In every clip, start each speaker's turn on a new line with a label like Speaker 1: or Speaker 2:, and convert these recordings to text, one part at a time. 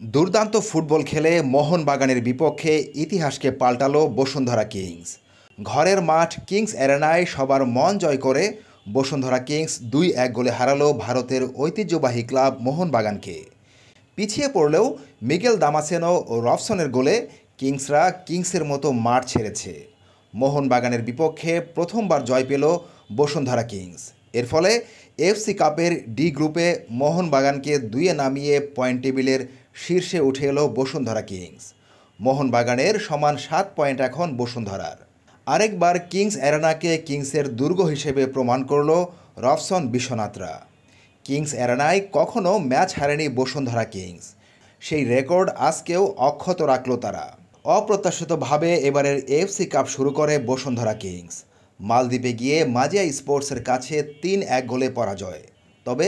Speaker 1: দুর্দান্ত ফুটবল খেলে মোহনবাগানের বিপক্ষে ইতিহাসকে পাল্টালো বসুন্ধরা কিংস। ঘরের মাঠ কিংস অ্যারেনায় সবার মন জয় করে বসুন্ধরা কিংস দুই এক গোলে হারালো ভারতের ঐতিহ্যবাহী ক্লাব মোহনবাগানকে। পিছিয়ে পড়লেও মিগেল দামাসেনো ও রফসনের গোলে কিংসরা কিংসের মতো মাঠ ছেড়েছে। মোহনবাগানের বিপক্ষে প্রথমবার জয় পেল বসুন্ধরা কিংস। এর ফলে এফসি কাপের ডি গ্রুপে মোহনবাগানকে দুইয়ে নামিয়ে পয়েন্ট টেবিলের শীর্ষে উঠে এলো বসুন্ধরা কিংস। মোহনবাগানের সমান সাত পয়েন্ট এখন বসুন্ধরার। আরেকবার কিংস অ্যারেনাকে কিংসের দুর্গ হিসেবে প্রমাণ করল রফসন বিশ্বনাথরা। কিংস অ্যারানায় কখনও ম্যাচ হারেনি বসুন্ধরা কিংস। সেই রেকর্ড আজকেও অক্ষত রাখল তারা। অপ্রত্যাশিতভাবে এবারের এফসি কাপ শুরু করে বসুন্ধরা কিংস। মালদ্বীপে গিয়ে মাজিয়া স্পোর্টসের কাছে তিন এক গোলে পরাজয়। তবে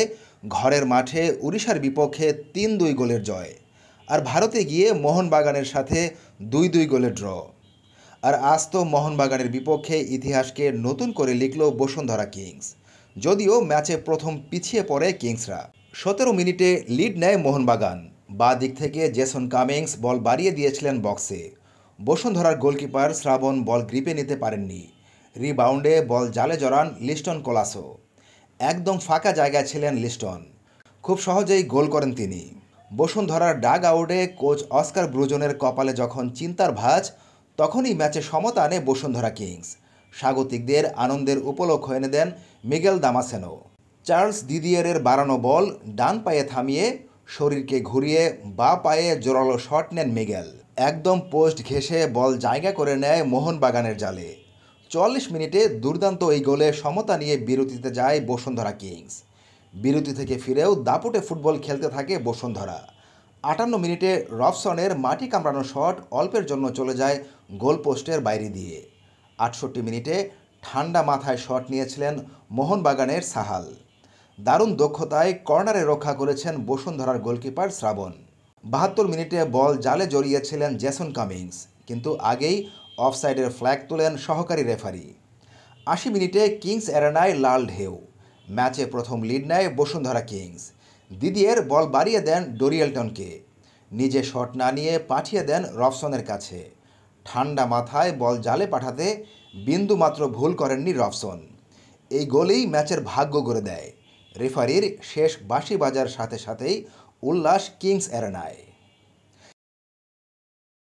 Speaker 1: ঘরের মাঠে উড়িষ্যার বিপক্ষে তিন দুই গোলের জয়। আর ভারতে গিয়ে মোহনবাগানের সাথে দুই দুই গোলের ড্র। আর আজ তো মোহনবাগানের বিপক্ষে ইতিহাসকে নতুন করে লিখল বসুন্ধরা কিংস। যদিও ম্যাচে প্রথম পিছিয়ে পড়ে কিংসরা। সতেরো মিনিটে লিড নেয় মোহনবাগান। বা দিক থেকে জেসন কামিংস বল বাড়িয়ে দিয়েছিলেন বক্সে। বসুন্ধরার গোলকিপার শ্রাবণ বল গ্রিপে নিতে পারেননি। রিবাউন্ডে বল জালে জড়ান লিস্টন কোলাসো। একদম ফাঁকা জায়গায় ছিলেন লিস্টন। খুব সহজেই গোল করেন তিনি। বসুন্ধরার ডাগ আউটে কোচ অস্কার ব্রুজনের কপালে যখন চিন্তার ভাঁজ, তখনই ম্যাচে সমতা আনে বসুন্ধরা কিংস। স্বাগতিকদের আনন্দের উপলক্ষ এনে দেন মিগেল দামাসেনো চার্লস দিদিয়ারের বাড়ানো বল ডান পায়ে থামিয়ে, শরীরকে ঘুরিয়ে বা পায়ে জোরালো শট নেন মিগেল। একদম পোস্ট ঘেঁষে বল জায়গা করে নেয় মোহনবাগানের জালে। চুয়াল্লিশ মিনিটে দুর্দান্ত এই গোলে সমতা নিয়ে বিরতিতে যায় বসুন্ধরা কিংস। বিরতি থেকে ফিরেও দাপুটে ফুটবল খেলতে থাকে বসুন্ধরা। আটান্ন মিনিটে রফসনের মাটি কামড়ানো শট অল্পের জন্য চলে যায় গোল পোস্টের বাইরে দিয়ে। আটষট্টি মিনিটে ঠান্ডা মাথায় শট নিয়েছিলেন মোহনবাগানের সাহাল। দারুণ দক্ষতায় কর্নারে রক্ষা করেছেন বসুন্ধরার গোলকিপার শ্রাবণ। বাহাত্তর মিনিটে বল জালে জড়িয়েছিলেন জেসন কামিংস, কিন্তু আগেই অফসাইডের ফ্ল্যাগ তোলেন সহকারী রেফারি। আশি মিনিটে কিংস অ্যারেনায় লাল ঢেউ। ম্যাচে প্রথম লিড নেয় বসুন্ধরা কিংস। দিদিয়ের বল বাড়িয়ে দেন ডোরিয়েলটনকে নিজে শট না নিয়ে পাঠিয়ে দেন রফসনের কাছে। ঠান্ডা মাথায় বল জালে পাঠাতে বিন্দুমাত্র ভুল করেননি রফসন। এই গোলেই ম্যাচের ভাগ্য গড়ে দেয়। রেফারির শেষ বাঁশি বাজার সাথে সাথেই উল্লাস কিংস অ্যারেনায়